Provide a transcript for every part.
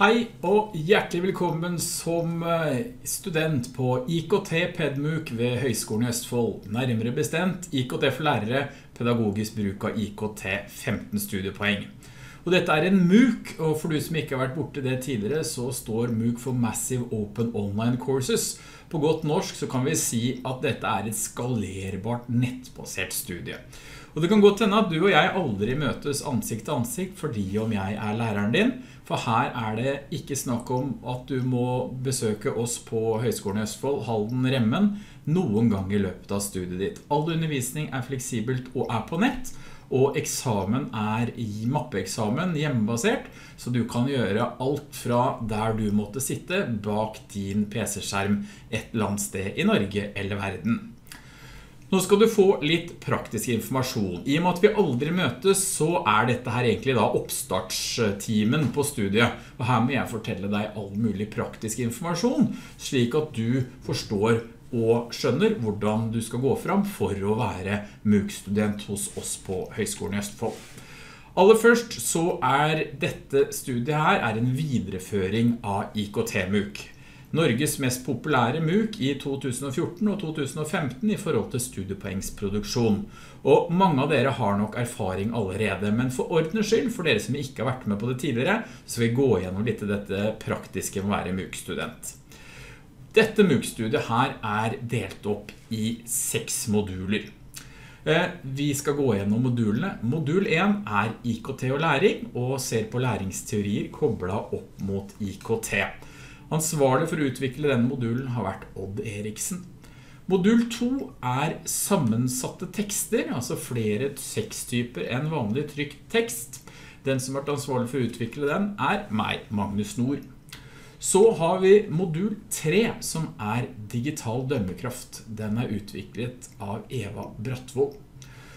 Hei og hjertelig velkommen som eh, student på IKT Pedmuk ved Høgskolen i Østfold. Nærmere bestemt IKT for lærere, pedagogisk bruk av IKT 15 studiepoeng. Og dette er en MOOC, og for du som ikke har vært borte det tidligere, så står MOOC for Massive Open Online Courses. På godt norsk så kan vi si at dette er et skalerbart nettbasert studie. Og det kan godt hende at du og jeg aldri møtes ansikt til ansikt fordi om jeg er læreren din, for her er det ikke snakk om at du må besøke oss på Høgskolen i Østfold, Halden, Remmen, noen gang i løpet av studiet ditt. All undervisning er fleksibelt og er på nett, og eksamen er i mappeeksamen hjemmebasert, så du kan gjøre alt fra der du måtte sitte bak din PC-skjerm et eller annet sted i Norge eller verden. Nå skal du få litt praktisk informasjon. I og med at vi aldri møtes, så er dette her egentlig da oppstartstimen på studiet. Og her må jeg fortelle deg all mulig praktisk informasjon, slik at du forstår og skjønner hvordan du skal gå fram for å være MOOC-student hos oss på Høgskolen i Østfold. Aller først så er dette studiet her er en videreføring av IKT-MOOC. Norges mest populære MOOC i 2014 og 2015 i forhold til studiepoengsproduksjon. Og mange av dere har nok erfaring allerede, men for ordens skyld, for dere som ikke har vært med på det tidligere, så skal vi gå gjennom litt dette praktiske med å være MOOC-student. Dette MOOC-studiet her er delt opp i seks moduler. Eh, vi skal gå gjennom modulene. Modul 1 er IKT og læring, og ser på læringsteorier koblet opp mot IKT. Ansvarlig for å utvikle denne modulen har vært Odd Eriksen. Modul 2 er sammensatte tekster, altså flere teksttyper enn vanlig trykt tekst. Den som har vært ansvarlig for å utvikle den er meg, Magnus Nord. Så har vi modul 3 som er digital dømmekraft. Den er utviklet av Eva Brattvold.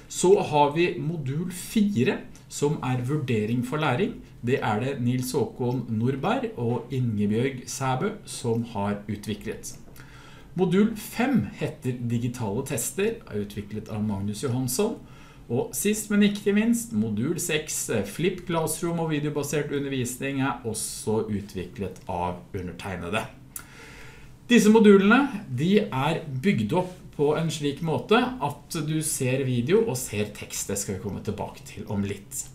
Så har vi modul 4 som er vurdering for læring. Det er det Nils Håkon Nordberg og Ingebjørg Sæbø som har utviklet. Modul 5 heter digitale tester, er utviklet av Magnus Johansson. Og sist, men ikke minst, modul 6, Flipp Classroom og videobasert undervisning er også utviklet av undertegnede. Disse modulene de er bygd opp på en slik måte at du ser video og ser tekst. Det skal vi komme tilbake til om litt.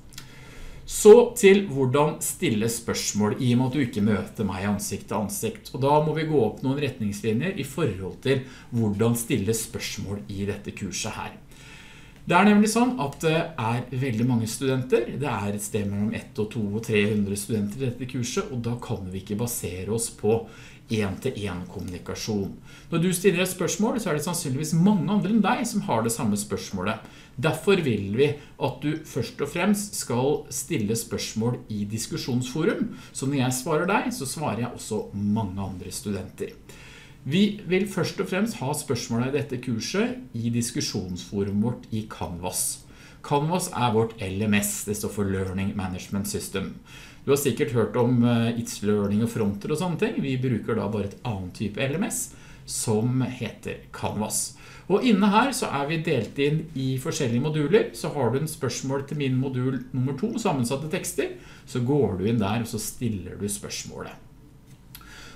Så til hvordan stille spørsmål i og med at du ikke møter meg ansikt til ansikt. Og da må vi gå opp noen retningslinjer i forhold til hvordan stille spørsmål i dette kurset her. Det er nemlig sånn at det er veldig mange studenter. Det er et sted mellom 1 og 2 og 300 studenter i dette kurset, og da kan vi ikke basere oss på en-til-en kommunikasjon. Når du stiller et spørsmål, så er det sannsynligvis mange andre enn deg som har det samme spørsmålet. Derfor vil vi at du først og fremst skal stille spørsmål i diskusjonsforum, så når jeg svarer deg, så svarer jeg også mange andre studenter. Vi vil først og fremst ha spørsmålene i dette kurset i diskusjonsforumet vårt i Canvas. Canvas er vårt LMS, det står for Learning Management System. Du har sikkert hørt om eh, It's Learning og Fronter og sånne ting. Vi bruker da bare et annet type LMS som heter Canvas. Og inne her så er vi delt inn i forskjellige moduler. Så har du en spørsmål til min modul nummer to, sammensatte tekster, så går du inn der og så stiller du spørsmålet.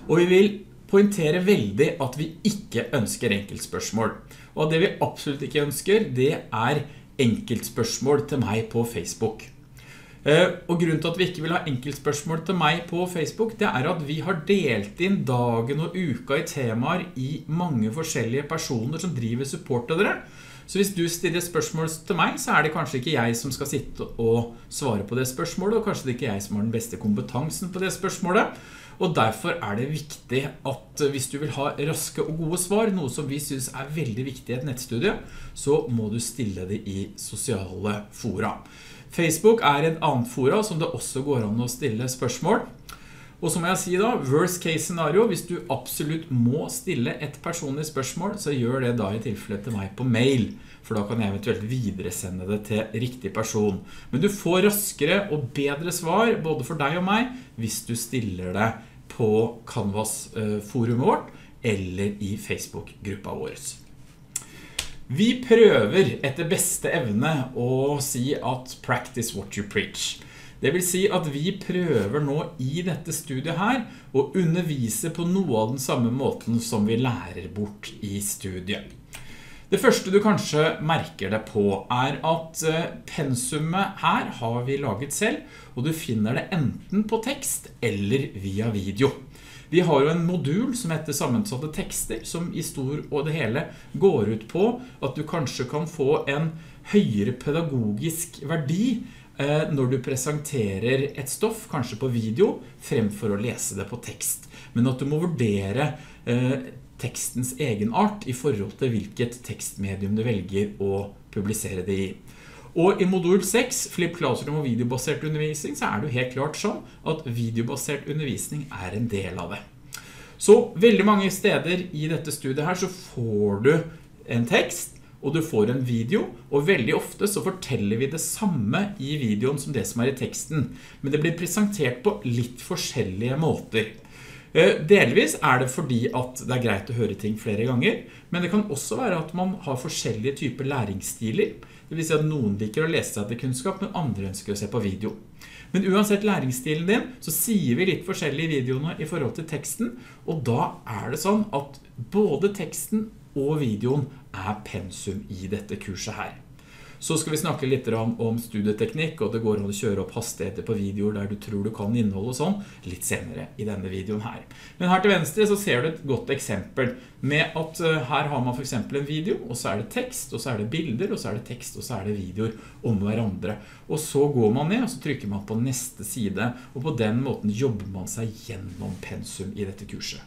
Og vi vil pointere veldig at vi ikke ønsker enkeltspørsmål. Og det vi absolutt ikke ønsker, det er enkeltspørsmål til meg på Facebook. Eh, og grunnen til at vi ikke vil ha enkeltspørsmål til meg på Facebook, det er at vi har delt inn dagen og uka i temaer i mange forskjellige personer som driver support til dere. Så hvis du stiller spørsmål til meg, så er det kanskje ikke jeg som skal sitte og svare på det spørsmålet, og kanskje det ikke er jeg som har den beste kompetansen på det spørsmålet. Og derfor er det viktig at hvis du vil ha raske og gode svar, noe som vi synes er veldig viktig i et nettstudie, så må du stille det i sosiale fora. Facebook er en annen fora som det også går an å stille spørsmål. Og så må jeg si da, worst case scenario, hvis du absolutt må stille et personlig spørsmål, så gjør det da i tilfelle til meg på mail, for da kan jeg eventuelt videresende det til riktig person. Men du får raskere og bedre svar, både for deg og meg, hvis du stiller det på Canvas-forumet vårt, eller i Facebook-gruppa vår. Vi prøver etter beste evne å si at practice what you preach. Det vil si at vi prøver nå i dette studiet her å undervise på noe av den samme måten som vi lærer bort i studiet. Det første du kanskje merker deg på er at pensummet pensumet her har vi laget selv, og du finner det enten på tekst eller via video. Vi har jo en modul som heter sammensatte tekster, som i stor og det hele går ut på at du kanskje kan få en høyere pedagogisk verdi eh, når du presenterer et stoff, kanskje på video, fremfor å lese det på tekst. Men at du må vurdere eh, tekstens egenart i forhold til hvilket tekstmedium du velger å publisere det i. Og i modul 6, Flip Classroom og videobasert undervisning, så er det jo helt klart sånn at videobasert undervisning er en del av det. Så veldig mange steder i dette studiet her så får du en tekst, og du får en video, og veldig ofte så forteller vi det samme i videoen som det som er i teksten, men det blir presentert på litt forskjellige måter. Eh, delvis er det fordi at det er greit å høre ting flere ganger, men det kan også være at man har forskjellige typer læringsstiler. Det vil si at noen liker å lese seg til kunnskap, men andre ønsker å se på video. Men uansett læringsstilen din, så sier vi litt forskjellig i videoene i forhold til teksten, og da er det sånn at både teksten og videoen er pensum i dette kurset her. Så skal vi snakke litt om studieteknikk, og det går an å kjøre opp hastigheter på videoer der du tror du kan innhold og sånn, litt senere i denne videoen her. Men her til venstre så ser du et godt eksempel med at eh, her har man for eksempel en video, og så er det tekst, og så er det bilder, og så er det tekst, og så er det videoer om hverandre. Og så går man ned, og så trykker man på neste side, og på den måten jobber man seg gjennom pensum i dette kurset.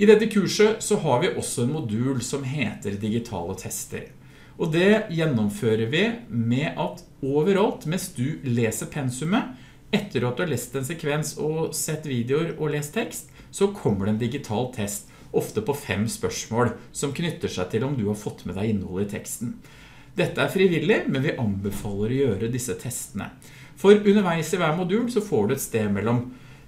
I dette kurset så har vi også en modul som heter digitale tester. Og det gjennomfører vi med at overalt, mens du leser pensumet, etter at du har lest en sekvens og sett videoer og lest tekst, så kommer det en digital test, ofte på fem spørsmål, som knytter seg til om du har fått med deg innholdet i teksten. Dette er frivillig, men vi anbefaler å gjøre disse testene. For underveis i hver modul så får du et sted mellom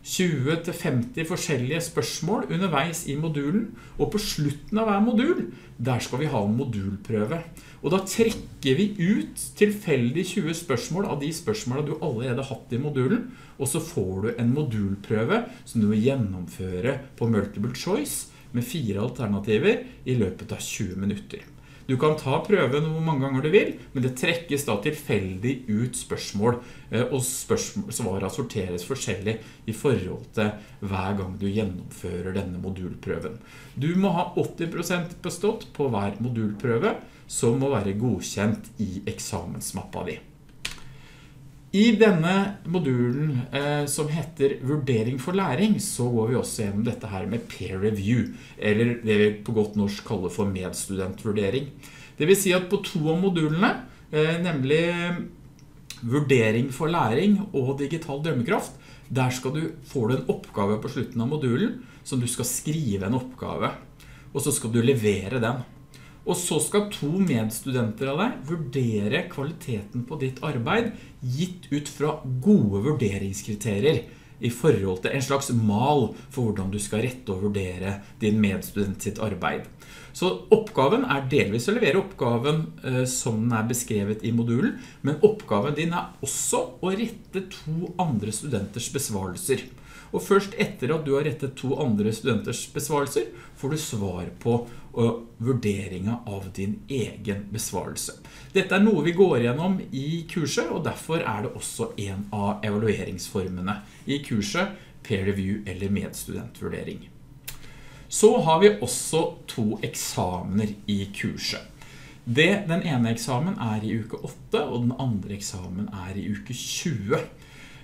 20-50 forskjellige spørsmål underveis i modulen, og på slutten av hver modul, der skal vi ha en modulprøve. Og da trekker vi ut tilfeldig 20 spørsmål av de spørsmålene du allerede har hatt i modulen, og så får du en modulprøve som du vil gjennomføre på multiple choice med fire alternativer i løpet av 20 minutter. Du kan ta prøven hvor mange ganger du vil, men det trekkes da tilfeldig ut spørsmål, eh, og spørsmål, svaret sorteres forskjellig i forhold til hver gang du gjennomfører denne modulprøven. Du må ha 80% bestått på hver modulprøve, som må være godkjent i eksamensmappa di. I denne modulen eh, som heter Vurdering for læring, så går vi også gjennom dette her med peer review, eller det vi på godt norsk kaller for medstudentvurdering. Det vil si at på to av modulene, eh, nemlig Vurdering for læring og Digital drømmekraft, der du få en oppgave på slutten av modulen, som du skal skrive en oppgave, og så skal du levere den. Og så skal to medstudenter av deg vurdere kvaliteten på ditt arbeid gitt ut fra gode vurderingskriterier i forhold til en slags mal for hvordan du skal rette og vurdere din medstudent sitt arbeid. Så oppgaven er delvis å levere oppgaven eh, som den er beskrevet i modulen, men oppgaven din er også å rette to andre studenters besvarelser. Og først etter at du har rettet to andre studenters besvarelser, får du svar på og vurderingen av din egen besvarelse. Dette er noe vi går gjennom i kurset, og derfor er det også en av evalueringsformene i kurset, peer review eller medstudentvurdering. Så har vi også to eksamener i kurset. Det, den ene eksamen er i uke 8, og den andre eksamen er i uke 20.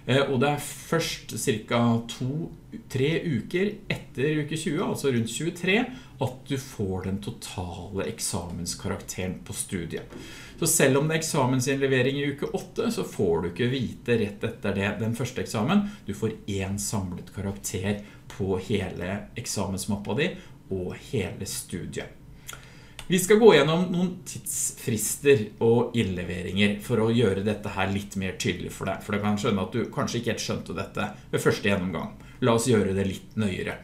Eh, og det er først cirka to-tre uker etter uke 20, altså rundt 23, at du får den totale eksamenskarakteren på studiet. Så selv om det er eksamensinnlevering i uke 8, så får du ikke vite rett etter det den første eksamen. Du får én samlet karakter på hele eksamensmappa di og hele studiet. Vi skal gå gjennom noen tidsfrister og innleveringer for å gjøre dette her litt mer tydelig for deg. For du kan skjønne at du kanskje ikke helt skjønte dette ved første gjennomgang. La oss gjøre det litt nøyere.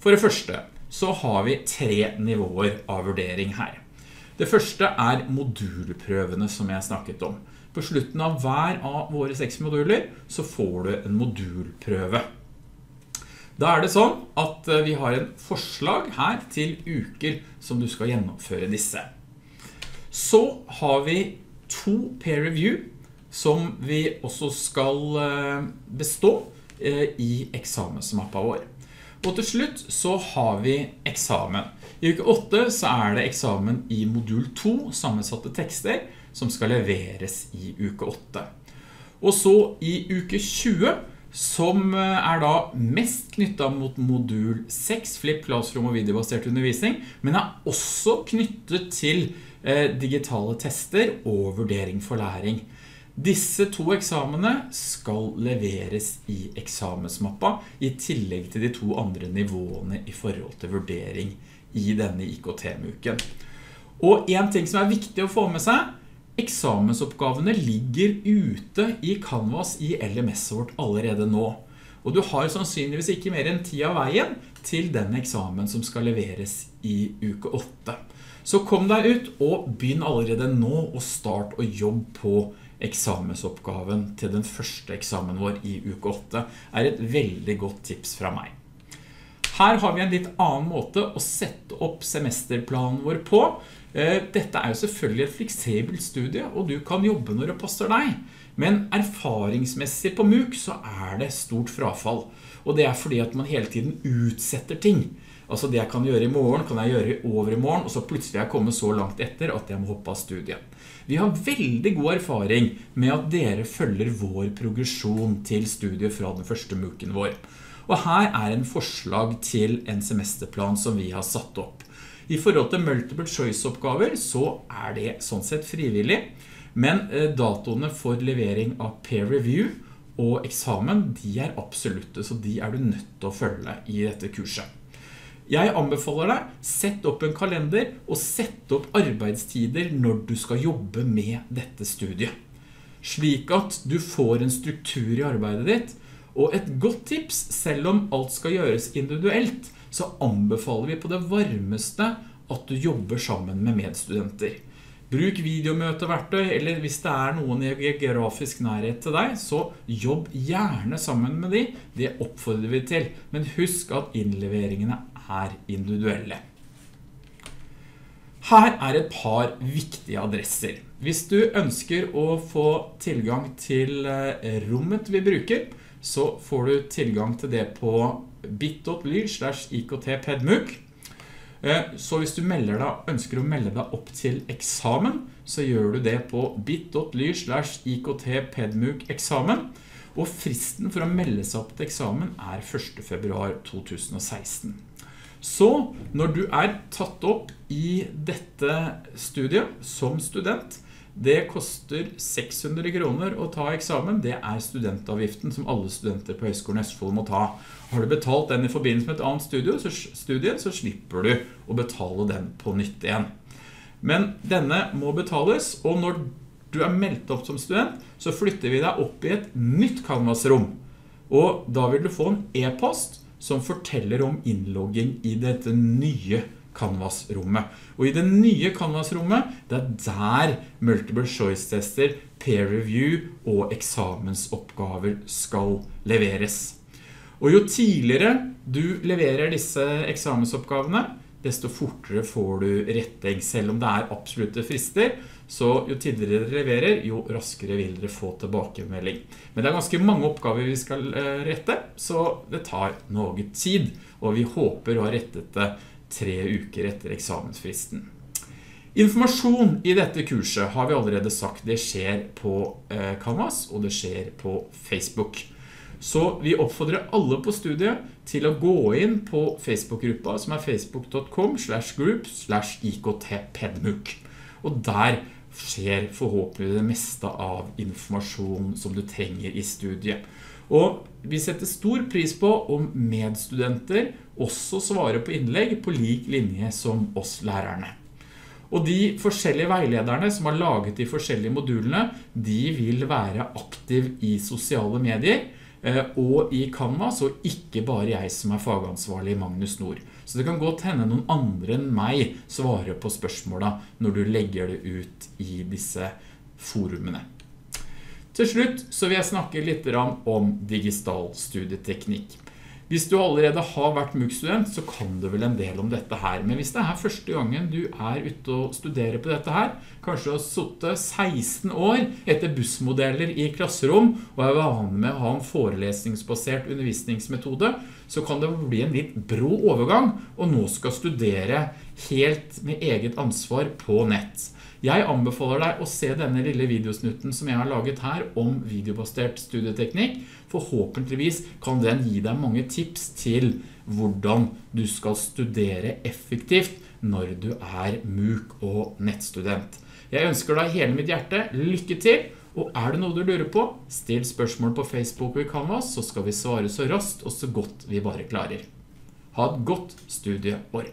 For det første så har vi tre nivåer av vurdering her. Det første er modulprøvene som jeg snakket om. på slutten av hver av våre seks moduler så får du en modulprøve. Da er det sånn at eh, vi har en forslag her til uker som du skal gjennomføre disse. Så har vi to peer review som vi også skal eh, bestå eh, i eksamensmappa vår. Og til slutt så har vi eksamen. I uke 8 så er det eksamen i modul 2, sammensatte tekster, som skal leveres i uke 8. Og så i uke 20 som eh, er da mest knyttet mot modul 6, Flip Classroom og videobasert undervisning, men er også knyttet til eh, digitale tester og vurdering for læring. Disse to eksamene skal leveres i eksamensmappa i tillegg til de to andre nivåene i forhold til vurdering i denne IKT-muken. Og en ting som er viktig å få med seg Eksamensoppgavene ligger ute i Canvas i LMS-et vårt allerede nå. Og du har sannsynligvis ikke mer enn tid av veien til den eksamen som skal leveres i uke 8. Så kom deg ut og begynn allerede nå å start å jobbe på eksamensoppgaven til den første eksamen vår i uke 8 er et veldig godt tips fra meg. Her har vi en litt annen måte å sette opp semesterplanen vår på. Eh, dette er jo selvfølgelig et fleksibelt studie, og du kan jobbe når det passer deg. Men erfaringsmessig på MOOC så er det stort frafall. Og det er fordi at man hele tiden utsetter ting. Altså det jeg kan gjøre i morgen, kan jeg gjøre i morgen, og så plutselig er jeg kommet så langt etter at jeg må hoppe av studiet. Vi har veldig god erfaring med at dere følger vår progresjon til studiet fra den første MOOCen vår. Og her er en forslag til en semesterplan som vi har satt opp. I forhold til multiple choice-oppgaver så er det sånn sett frivillig, men eh, datoene for levering av peer review og eksamen, de er absolutte, så de er du nødt til å følge i dette kurset. Jeg anbefaler deg, sett opp en kalender og sett opp arbeidstider når du skal jobbe med dette studiet. Slik at du får en struktur i arbeidet ditt, og et godt tips, selv om alt skal gjøres individuelt, så anbefaler vi på det varmeste at du jobber sammen med medstudenter. Bruk videomøteverktøy, eller hvis det er noen i geografisk nærhet til deg, så jobb gjerne sammen med de. Det oppfordrer vi til. Men husk at innleveringene er individuelle. Her er et par viktige adresser. Hvis du ønsker å få tilgang til eh, rommet vi bruker, så får du tilgang til det på bit.ly slash iktpedmuk. Eh, så hvis du deg, ønsker å melde deg opp til eksamen, så gjør du det på bit.ly slash iktpedmuk eksamen. Og fristen for å melde seg opp til eksamen er 1. februar 2016. Så når du er tatt opp i dette studiet som student, det koster 600 kroner å ta eksamen. Det er studentavgiften som alle studenter på Høgskolen Østfold må ta. Har du betalt den i forbindelse med et annet studie, så, studie, så slipper du å betale den på nytt igjen. Men denne må betales, og når du er meldt opp som student, så flytter vi deg opp i et nytt Canvas-rom. Og da vil du få en e-post som forteller om innlogging i dette nye Canvas-rommet. Og i det nye Canvas-rommet, det er der multiple choice-tester, peer review og eksamensoppgaver skal leveres. Og jo tidligere du leverer disse eksamensoppgavene, desto fortere får du retting, selv om det er absolutte frister. Så jo tidligere dere leverer, jo raskere vil dere få tilbakemelding. Men det er ganske mange oppgaver vi skal eh, rette, så det tar noe tid. Og vi håper å ha rettet det tre uker etter eksamensfristen. Informasjon i dette kurset har vi allerede sagt det skjer på eh, Canvas og det skjer på Facebook. Så vi oppfordrer alle på studiet til å gå inn på Facebook-gruppa som er facebook.com slash group slash iktpedmuk. Og der skjer forhåpentlig det meste av informasjon som du trenger i studiet. Og vi setter stor pris på om medstudenter også svarer på innlegg på lik linje som oss lærerne. Og de forskjellige veilederne som har laget de forskjellige modulene, de vil være aktiv i sosiale medier og i Canvas, og ikke bare jeg som er fagansvarlig Magnus Nord. Så det kan godt hende noen andre enn meg svarer på spørsmåla når du legger det ut i disse forumene. Til slutt så vil jeg snakke litt om digital studieteknikk. Hvis du allerede har vært MOOC-student, så kan du vel en del om dette her. Men hvis det er første gangen du er ute og studerer på dette her, kanskje du har suttet 16 år etter bussmodeller i klasserom, og er vanlig med å ha en forelesningsbasert undervisningsmetode, så kan det bli en litt brå overgang, og nå skal studere helt med eget ansvar på nett. Jeg anbefaler deg å se denne lille videosnutten som jeg har laget her om videobasert studieteknikk. Forhåpentligvis kan den gi deg mange tips til hvordan du skal studere effektivt når du er MOOC og nettstudent. Jeg ønsker deg hele mitt hjerte lykke til, og er det noe du lurer på, still spørsmål på Facebook og Canvas, så skal vi svare så raskt og så godt vi bare klarer. Ha et godt studieår.